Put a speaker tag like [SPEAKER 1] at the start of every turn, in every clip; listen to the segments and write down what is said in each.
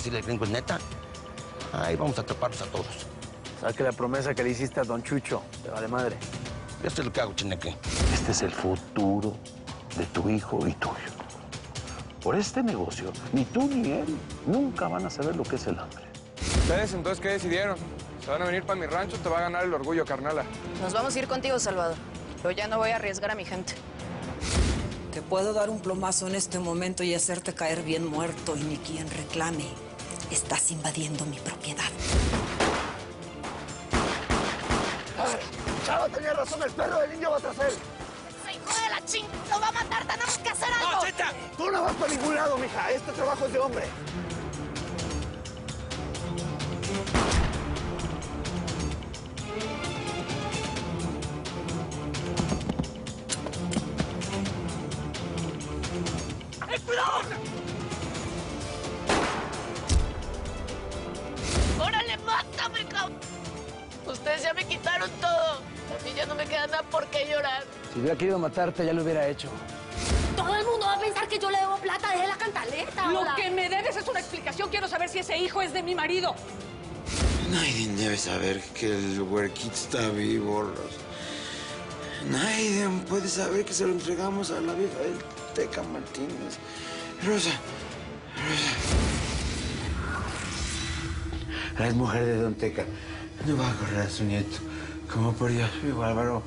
[SPEAKER 1] decirle al gringo es neta. Ahí vamos a atraparlos a todos.
[SPEAKER 2] Saque la promesa que le hiciste a Don Chucho. Te vale madre.
[SPEAKER 1] Esto es lo que hago, Chineque.
[SPEAKER 3] Este es el futuro de tu hijo y tuyo. Por este negocio, ni tú ni él nunca van a saber lo que es el hambre.
[SPEAKER 4] ¿Ustedes entonces qué decidieron? ¿Se van a venir para mi rancho o te va a ganar el orgullo, carnala?
[SPEAKER 5] Nos vamos a ir contigo, Salvador. Yo ya no voy a arriesgar a mi gente.
[SPEAKER 6] Te puedo dar un plomazo en este momento y hacerte caer bien muerto y ni quien reclame. Estás invadiendo mi propiedad.
[SPEAKER 1] Chava tenía razón, el perro del indio va tras él.
[SPEAKER 5] ¡Ese hijo de la ching! ¡Lo va a matar! ¡Tenemos que hacer algo!
[SPEAKER 1] Tú no vas para ningún lado, mija. Este trabajo es de hombre.
[SPEAKER 5] ¡Órale, mátame, cabrón! Ustedes ya me quitaron todo. A mí ya no me queda nada por qué llorar.
[SPEAKER 2] Si hubiera querido matarte, ya lo hubiera hecho.
[SPEAKER 7] Todo el mundo va a pensar que yo le debo plata, deje la cantaleta.
[SPEAKER 8] Lo
[SPEAKER 7] hola.
[SPEAKER 8] que me debes es una explicación. Quiero saber si ese hijo es de mi marido.
[SPEAKER 9] Nadie debe saber que el huerquito está vivo, Rosa. Nadie puede saber que se lo entregamos a la vieja del Teca Martínez. Rosa, Rosa. La ex mujer de Don Teca no va a correr a su nieto. Como por Dios, vivo Álvaro.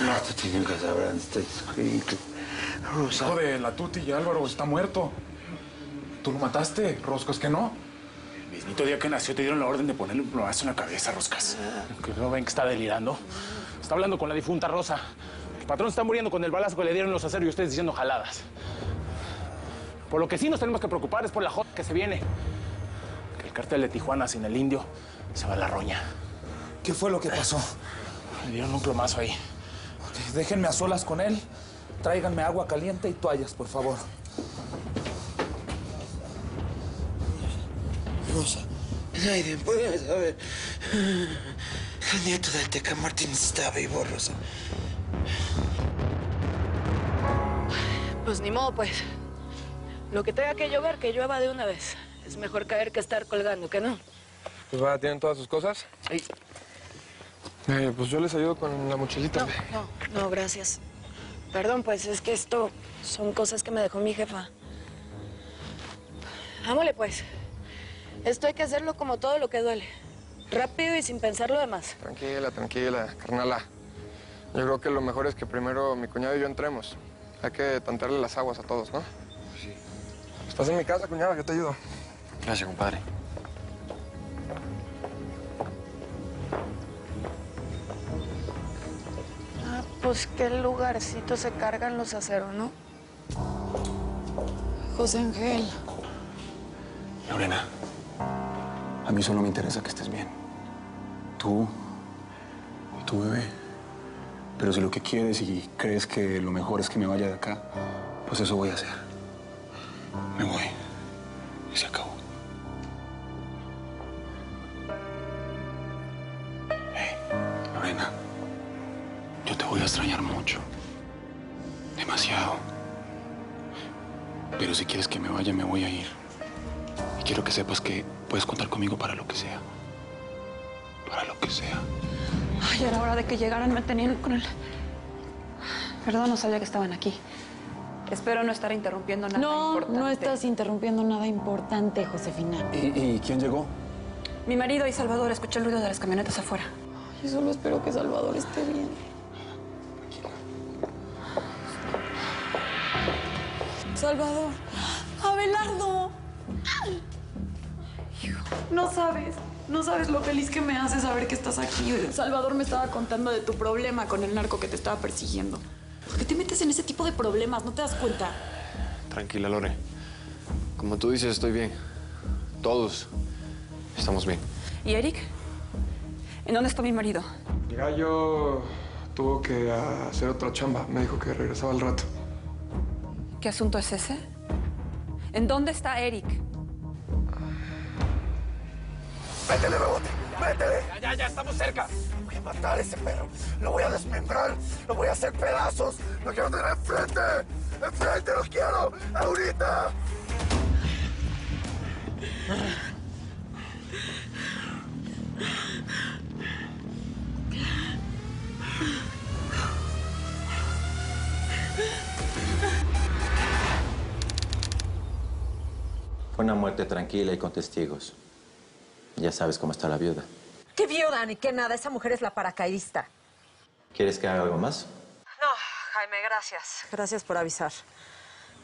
[SPEAKER 9] No te tienen que saber antes. Rosa.
[SPEAKER 10] Hijo de la Tuti y Álvaro está muerto. Tú lo mataste, Roscas, que no.
[SPEAKER 11] El mismito día que nació te dieron la orden de ponerle un plomazo en la cabeza, Roscas.
[SPEAKER 12] ¿Que no ven que está delirando? Está hablando con la difunta Rosa. El patrón está muriendo con el balazo que le dieron los aceros y ustedes diciendo jaladas. Por lo que sí nos tenemos que preocupar es por la J que se viene. Cartel de Tijuana sin el indio se va a la roña.
[SPEAKER 10] ¿Qué fue lo que pasó?
[SPEAKER 12] Le dieron un plomazo ahí.
[SPEAKER 10] Déjenme a solas con él. Tráiganme agua caliente y toallas, por favor.
[SPEAKER 9] Rosa, nadie puede saber. El nieto del Teca Martínez está vivo, Rosa.
[SPEAKER 5] Pues ni modo, pues. Lo que tenga que llover, que llueva de una vez. Es mejor caer que estar colgando, ¿que no?
[SPEAKER 4] Pues va, ¿tienen todas sus cosas? Eh, pues yo les ayudo con la mochilita.
[SPEAKER 5] No, no, no, gracias. Perdón, pues es que esto son cosas que me dejó mi jefa. Ámole, pues. Esto hay que hacerlo como todo lo que duele. Rápido y sin pensar lo demás.
[SPEAKER 4] Tranquila, tranquila, carnala. Yo creo que lo mejor es que primero mi cuñado y yo entremos. Hay que tantearle las aguas a todos, ¿no? Sí. Estás en mi casa, cuñado, yo te ayudo.
[SPEAKER 9] Gracias, compadre.
[SPEAKER 5] Ah, pues qué lugarcito se cargan los aceros, ¿no? José Ángel.
[SPEAKER 11] Lorena, a mí solo me interesa que estés bien. Tú y tu bebé. Pero si lo que quieres y crees que lo mejor es que me vaya de acá, pues eso voy a hacer. Me voy. Y se acabó. A extrañar mucho. Demasiado. Pero si quieres que me vaya, me voy a ir. Y quiero que sepas que puedes contar conmigo para lo que sea. Para lo que sea.
[SPEAKER 8] Ay, era hora de que llegaran, me tenían con el... Perdón, no sabía que estaban aquí. Espero no estar interrumpiendo nada
[SPEAKER 13] No,
[SPEAKER 8] importante.
[SPEAKER 13] no estás interrumpiendo nada importante, Josefina.
[SPEAKER 11] ¿Y, y quién llegó?
[SPEAKER 8] Mi marido y Salvador, escuché el ruido de las camionetas afuera.
[SPEAKER 13] Yo solo espero que Salvador esté bien. Salvador. Abelardo. No sabes, no sabes lo feliz que me hace saber que estás aquí. Salvador me estaba contando de tu problema con el narco que te estaba persiguiendo. ¿Por qué te metes en ese tipo de problemas? ¿No te das cuenta?
[SPEAKER 14] Tranquila, Lore. Como tú dices, estoy bien. Todos estamos bien.
[SPEAKER 8] ¿Y Eric? ¿En dónde está mi marido?
[SPEAKER 4] El gallo tuvo que hacer otra chamba. Me dijo que regresaba al rato.
[SPEAKER 8] ¿Qué asunto es ese? ¿En dónde está Eric?
[SPEAKER 1] ¡Métele, rebote! ¡Métele!
[SPEAKER 12] Ya, ya, ya, estamos cerca.
[SPEAKER 1] Voy a matar a ese perro. Lo voy a desmembrar. Lo voy a hacer pedazos. Lo quiero tener enfrente. ¡Enfrente lo quiero! ¡Ahorita!
[SPEAKER 9] Fue una muerte tranquila y con testigos. Ya sabes cómo está la viuda.
[SPEAKER 15] ¿Qué viuda ni qué nada? Esa mujer es la paracaidista.
[SPEAKER 9] ¿Quieres que haga algo más?
[SPEAKER 15] No, Jaime, gracias. Gracias por avisar.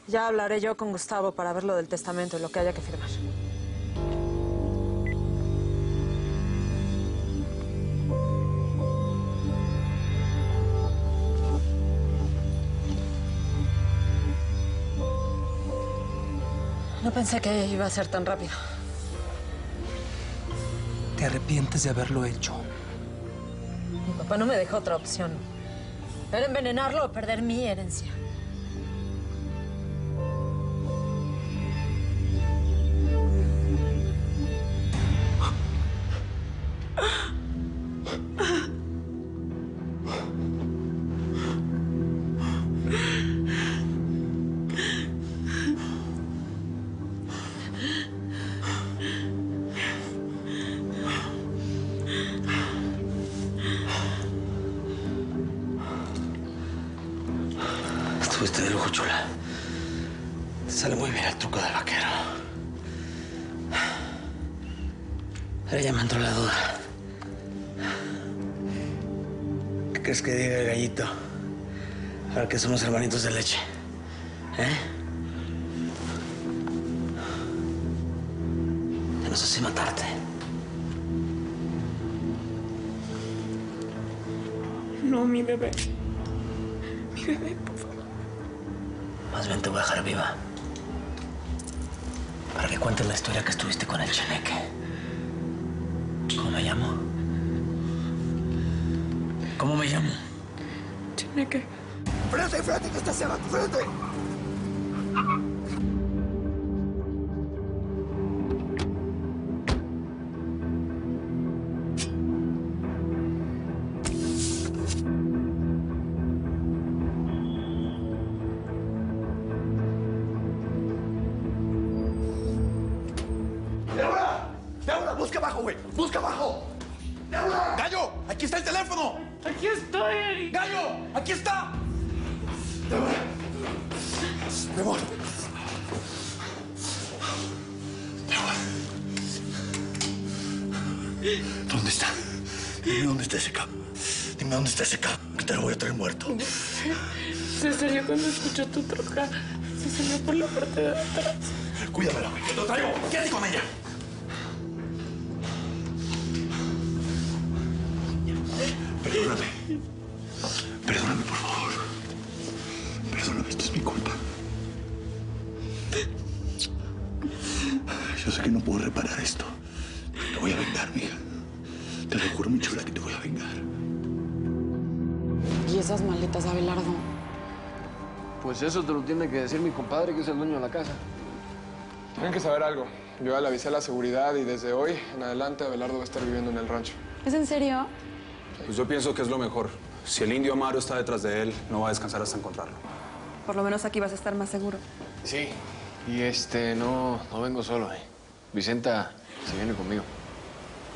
[SPEAKER 15] Ya hablaré yo con Gustavo para ver lo del testamento y lo que haya que firmar. No pensé que iba a ser tan rápido.
[SPEAKER 16] Te arrepientes de haberlo hecho.
[SPEAKER 15] Mi papá no me dejó otra opción. Era envenenarlo o perder mi herencia.
[SPEAKER 2] Chula. Sale muy bien el truco del vaquero. Ahora ya me entró la duda. ¿Qué crees que diga el gallito? Ahora que somos hermanitos de leche. ¿Eh? Ya no sé si matarte.
[SPEAKER 13] No, mi bebé. Mi bebé, por favor.
[SPEAKER 2] Más bien te voy a dejar viva. Para que cuentes la historia que estuviste con el cheneque. ¿Cómo me llamo? ¿Cómo me llamo?
[SPEAKER 13] Cheneque.
[SPEAKER 17] ¡Frente, frente, que está cerrado! Dime dónde está ese cabrón, que te lo voy a traer muerto.
[SPEAKER 13] Se salió cuando escuchó tu troca. Se salió por la parte de atrás.
[SPEAKER 17] Cuídamela, que ¡Lo traigo! ¡Quédate con ella! Perdóname. Perdóname, por favor. Perdóname, esto es mi culpa. Yo sé que no puedo reparar esto.
[SPEAKER 14] Pues eso te lo tiene que decir mi compadre, que es el dueño de la casa.
[SPEAKER 4] Tienen que saber algo. Yo ya le avisé a la seguridad y desde hoy en adelante Abelardo va a estar viviendo en el rancho.
[SPEAKER 13] ¿Es en serio?
[SPEAKER 11] Pues yo pienso que es lo mejor. Si el indio Amaro está detrás de él, no va a descansar hasta encontrarlo.
[SPEAKER 8] Por lo menos aquí vas a estar más seguro.
[SPEAKER 14] Sí. Y este, no, no vengo solo, eh. Vicenta se viene conmigo.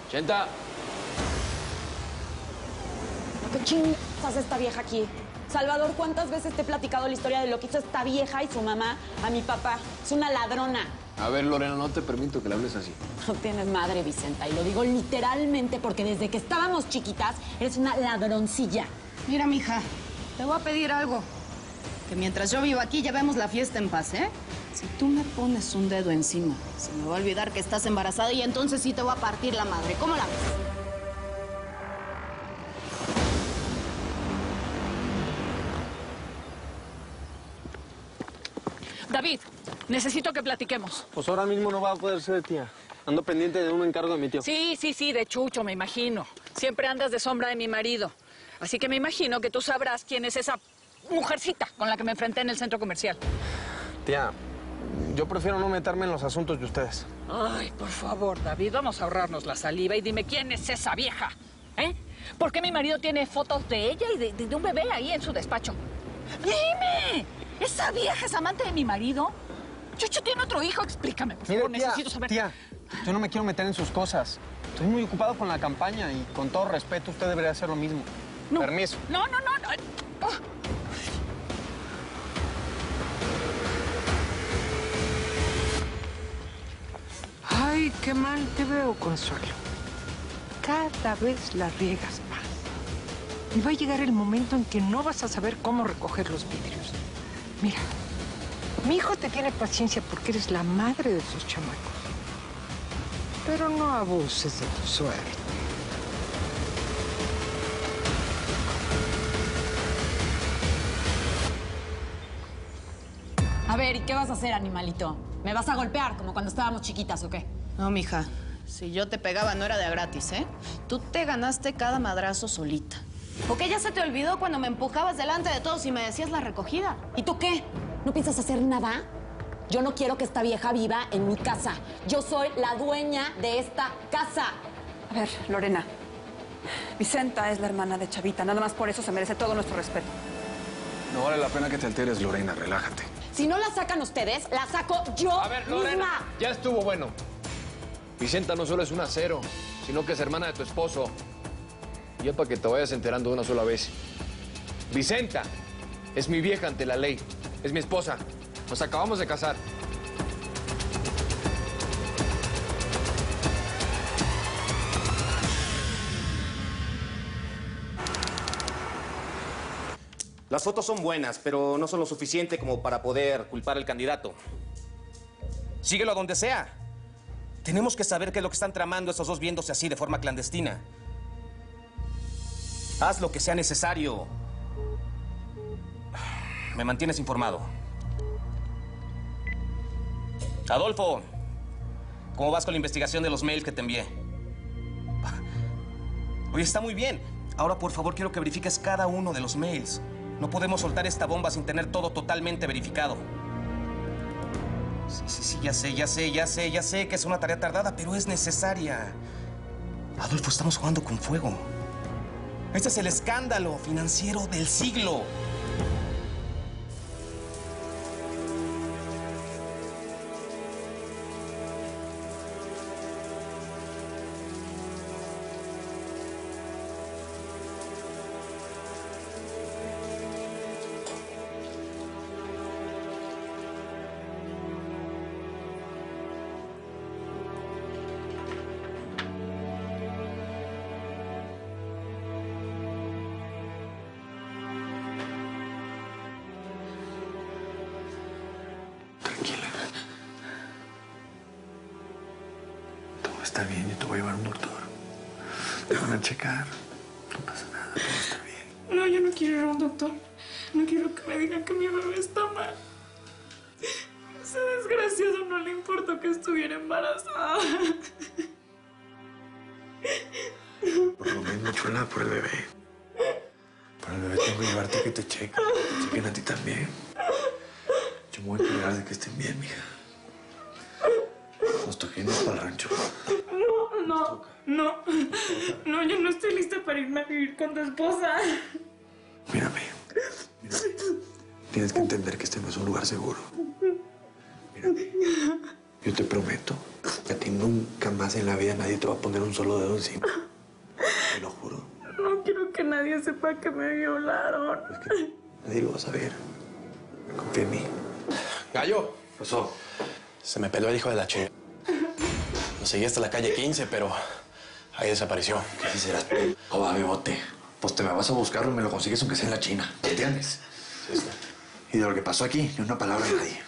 [SPEAKER 14] ¡Vicenta!
[SPEAKER 13] ¿Qué chingas hace esta vieja aquí? Salvador, ¿cuántas veces te he platicado la historia de lo que hizo esta vieja y su mamá a mi papá? Es una ladrona.
[SPEAKER 14] A ver, Lorena, no te permito que le hables así.
[SPEAKER 13] No tienes madre, Vicenta, y lo digo literalmente porque desde que estábamos chiquitas eres una ladroncilla.
[SPEAKER 18] Mira, mija, te voy a pedir algo. Que mientras yo vivo aquí llevemos la fiesta en paz, ¿eh? Si tú me pones un dedo encima, se me va a olvidar que estás embarazada y entonces sí te voy a partir la madre. ¿Cómo la ves?
[SPEAKER 7] Necesito que platiquemos.
[SPEAKER 19] Pues ahora mismo no va a poder ser, tía. Ando pendiente de un encargo de mi tío.
[SPEAKER 7] Sí, sí, sí, de Chucho, me imagino. Siempre andas de sombra de mi marido. Así que me imagino que tú sabrás quién es esa mujercita con la que me enfrenté en el centro comercial.
[SPEAKER 19] Tía, yo prefiero no meterme en los asuntos de ustedes.
[SPEAKER 7] Ay, por favor, David, vamos a ahorrarnos la saliva y dime quién es esa vieja. ¿Eh? ¿Por qué mi marido tiene fotos de ella y de, de- de un bebé ahí en su despacho? ¡Dime! ¿Esa vieja es amante de mi marido? Chucho tiene otro hijo, explícame, por
[SPEAKER 19] Mire,
[SPEAKER 7] favor,
[SPEAKER 19] tía,
[SPEAKER 7] necesito saber.
[SPEAKER 19] tía, yo no me quiero meter en sus cosas. Estoy muy ocupado con la campaña y con todo respeto usted debería hacer lo mismo. Permiso.
[SPEAKER 7] No, no, no, no.
[SPEAKER 20] Ay, qué mal te veo, Consuelo. Cada vez la riegas más. Y va a llegar el momento en que no vas a saber cómo recoger los vidrios. Mira, mi hijo te tiene paciencia porque eres la madre de sus chamacos. Pero no abuses de tu suerte.
[SPEAKER 18] A ver, ¿y qué vas a hacer, animalito? ¿Me vas a golpear como cuando estábamos chiquitas o qué? No, mija. Si yo te pegaba no era de a gratis, ¿eh? Tú te ganaste cada madrazo solita. ¿O qué ya se te olvidó cuando me empujabas delante de todos y me decías la recogida?
[SPEAKER 13] ¿Y tú qué? ¿No piensas hacer nada? Yo no quiero que esta vieja viva en mi casa. Yo soy la dueña de esta casa.
[SPEAKER 8] A ver, Lorena. Vicenta es la hermana de Chavita. Nada más por eso se merece todo nuestro respeto.
[SPEAKER 21] No vale la pena que te alteres, Lorena, relájate.
[SPEAKER 13] Si no la sacan ustedes, la saco yo
[SPEAKER 14] A ver, Lorena,
[SPEAKER 13] misma.
[SPEAKER 14] ya estuvo bueno. Vicenta no solo es un acero, sino que es hermana de tu esposo. Y es para que te vayas enterando de una sola vez. Vicenta es mi vieja ante la ley. Es mi esposa. Nos acabamos de casar.
[SPEAKER 22] Las fotos son buenas, pero no son lo suficiente como para poder culpar al candidato. Síguelo a donde sea. Tenemos que saber qué es lo que están tramando esos dos viéndose así de forma clandestina. Haz lo que sea necesario. Me mantienes informado. Adolfo, ¿cómo vas con la investigación de los mails que te envié? Oye, está muy bien. Ahora, por favor, quiero que verifiques cada uno de los mails. No podemos soltar esta bomba sin tener todo totalmente verificado. Sí, sí, sí, ya sé, ya sé, ya sé, ya sé que es una tarea tardada, pero es necesaria. Adolfo, estamos jugando con fuego. Este es el escándalo financiero del siglo.
[SPEAKER 11] Te voy a llevar a un doctor. Te van a checar. No pasa nada, todo está bien.
[SPEAKER 23] No, yo no quiero ir a un doctor. No quiero que me digan que mi bebé está mal. Ese desgraciado no le importó que estuviera embarazada.
[SPEAKER 11] Por lo menos, chula, por el bebé. Por el bebé tengo que llevarte que te chequen. Que te chequen a ti también. Yo me voy a encargar de que estén bien, mija. Nos irnos para el rancho.
[SPEAKER 23] No, no, no. Yo no estoy lista para irme a vivir con tu esposa.
[SPEAKER 11] Mírame. Mírame. Tienes que entender que este no es un lugar seguro. Mírame. Yo te prometo que a ti nunca más en la vida nadie te va a poner un solo dedo encima. Te lo juro.
[SPEAKER 23] No quiero que nadie sepa que me violaron.
[SPEAKER 11] Nadie lo va a saber. Confía en mí.
[SPEAKER 14] Gallo.
[SPEAKER 11] Pasó.
[SPEAKER 21] Se me peló el hijo de la che. Lo seguí hasta la calle 15, pero ahí desapareció.
[SPEAKER 11] ¿Qué serás? O va, bebote. Pues te me vas a buscarlo y me lo consigues aunque sea en la China. ¿Entiendes? Y de lo que pasó aquí, ni una palabra a nadie.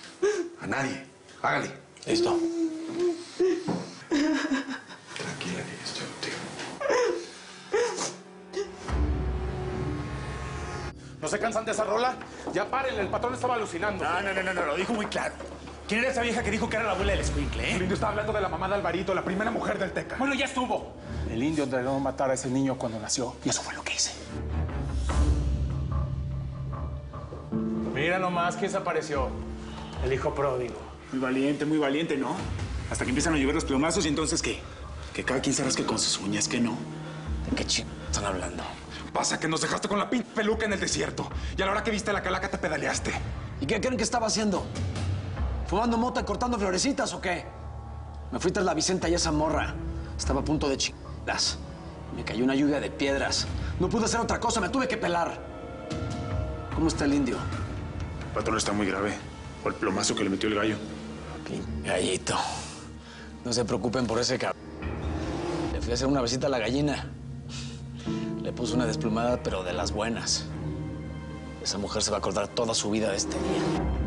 [SPEAKER 11] A nadie. Hágale.
[SPEAKER 21] Listo.
[SPEAKER 11] Tranquila, que estoy contigo.
[SPEAKER 12] ¿No se cansan de esa rola? Ya párenle, el patrón estaba alucinando.
[SPEAKER 10] No, no, no, no, no, lo dijo muy claro. ¿Quién era esa vieja que dijo que era la abuela del escuincle,
[SPEAKER 12] El
[SPEAKER 10] eh?
[SPEAKER 12] indio estaba hablando de la mamá de Alvarito, la primera mujer del Teca.
[SPEAKER 10] Bueno, ya estuvo.
[SPEAKER 12] El indio entregó matar a ese niño cuando nació.
[SPEAKER 10] Y eso fue lo que hice.
[SPEAKER 12] Mira nomás quién se apareció. El hijo pródigo.
[SPEAKER 10] Muy valiente, muy valiente, ¿no? Hasta que empiezan a llover los plomazos y entonces, ¿qué? Que cada quien se rasque con sus uñas, que no. ¿De qué ching están hablando?
[SPEAKER 12] Pasa que nos dejaste con la pinche peluca en el desierto. Y a la hora que viste la calaca te pedaleaste.
[SPEAKER 10] ¿Y qué creen que estaba haciendo?
[SPEAKER 2] ¿Fumando mota y cortando florecitas o qué? Me fui tras la Vicenta y esa morra. Estaba a punto de chingas. Me cayó una lluvia de piedras. No pude hacer otra cosa, me tuve que pelar. ¿Cómo está el indio?
[SPEAKER 10] El patrón está muy grave. Por el plomazo que le metió el gallo.
[SPEAKER 2] Gallito. No se preocupen por ese cabrón. Le fui a hacer una visita a la gallina. Le puse una desplumada, pero de las buenas. Esa mujer se va a acordar toda su vida de este día.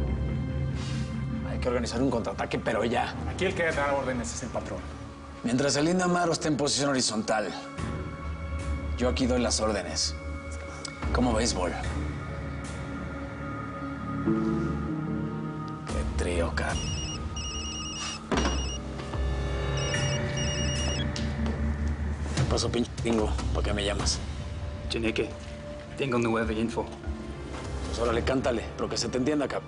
[SPEAKER 2] Hay que organizar un contraataque, pero ya.
[SPEAKER 12] Aquí el que da órdenes es el patrón.
[SPEAKER 2] Mientras el indio Amaro esté en posición horizontal, yo aquí doy las órdenes. Como béisbol. Qué trío, cara. ¿Qué pasó, pinche tingo? ¿Para qué me llamas?
[SPEAKER 5] Cheneque, tengo nueva info.
[SPEAKER 2] Pues órale, cántale, pero que se te entienda, cap.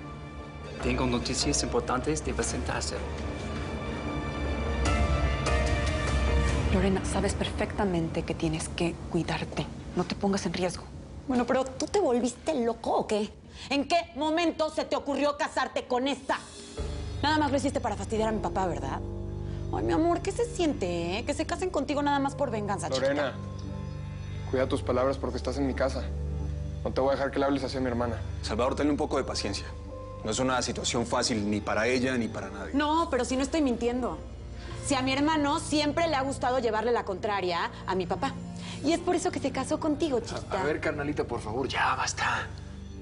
[SPEAKER 5] Tengo noticias importantes de presentarse.
[SPEAKER 8] Lorena, sabes perfectamente que tienes que cuidarte. No te pongas en riesgo.
[SPEAKER 13] Bueno, pero ¿tú te volviste loco o qué? ¿En qué momento se te ocurrió casarte con esta? Nada más lo hiciste para fastidiar a mi papá, ¿verdad? Ay, mi amor, ¿qué se siente, eh? Que se casen contigo nada más por venganza, chiquita.
[SPEAKER 4] Lorena, cuida tus palabras porque estás en mi casa. No te voy a dejar que le hables así a mi hermana.
[SPEAKER 21] Salvador, tenle un poco de paciencia. No es una situación fácil ni para ella ni para nadie.
[SPEAKER 13] No, pero si no estoy mintiendo. Si a mi hermano siempre le ha gustado llevarle la contraria a mi papá. Y es por eso que se casó contigo, chiquita.
[SPEAKER 14] A ver, carnalita, por favor, ya basta.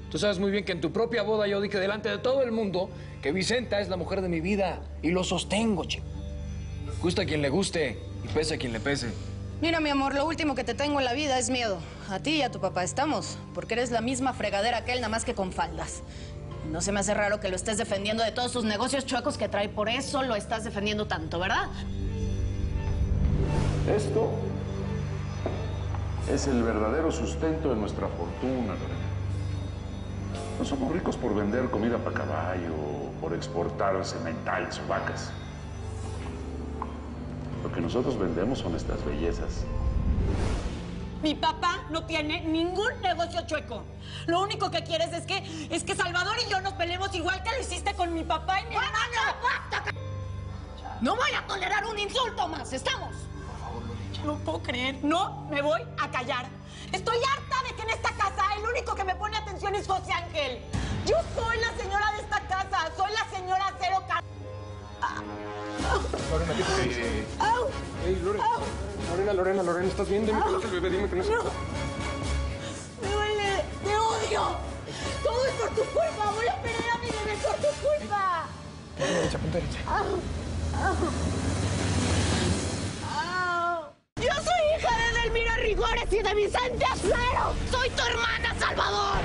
[SPEAKER 14] Tú sabes muy bien que en tu propia boda yo dije delante de todo el mundo que Vicenta es la mujer de mi vida y lo sostengo, chico. Gusta a quien le guste y pese a quien le pese.
[SPEAKER 18] Mira, mi amor, lo último que te tengo en la vida es miedo. A ti y a tu papá estamos, porque eres la misma fregadera que él, nada más que con faldas. No se me hace raro que lo estés defendiendo de todos sus negocios chuecos que trae, por eso lo estás defendiendo tanto, ¿verdad?
[SPEAKER 24] Esto es el verdadero sustento de nuestra fortuna, Lorena. No somos ricos por vender comida para caballo, por exportar sementales o vacas. Lo que nosotros vendemos son estas bellezas.
[SPEAKER 13] Mi papá no tiene ningún negocio chueco. Lo único que quieres es que es que Salvador y yo nos peleemos igual que lo hiciste con mi papá y mi hermano.
[SPEAKER 18] No voy a tolerar un insulto más, ¿estamos?
[SPEAKER 13] No puedo creer, no me voy a callar. Estoy harta de que en esta casa el único que me pone atención es José Ángel. Yo soy la señora de esta casa, soy la señora cero ca...
[SPEAKER 4] Lorena, ¿qué te
[SPEAKER 13] ¡Au!
[SPEAKER 4] Ey, Lorena. Lorena, Lorena, Lorena, ¿estás bien? Dime que no es el bebé, dime que no es el bebé.
[SPEAKER 13] ¡Me duele! ¡Te odio! ¡Todo es por tu culpa! ¡Voy a perder a mi bebé por tu culpa!
[SPEAKER 4] Punta derecha, punta derecha.
[SPEAKER 13] ¡Au! ¡Au! Yo soy hija de Delmira Rigores y de Vicente Acero.
[SPEAKER 18] ¡Soy tu hermana, Salvador!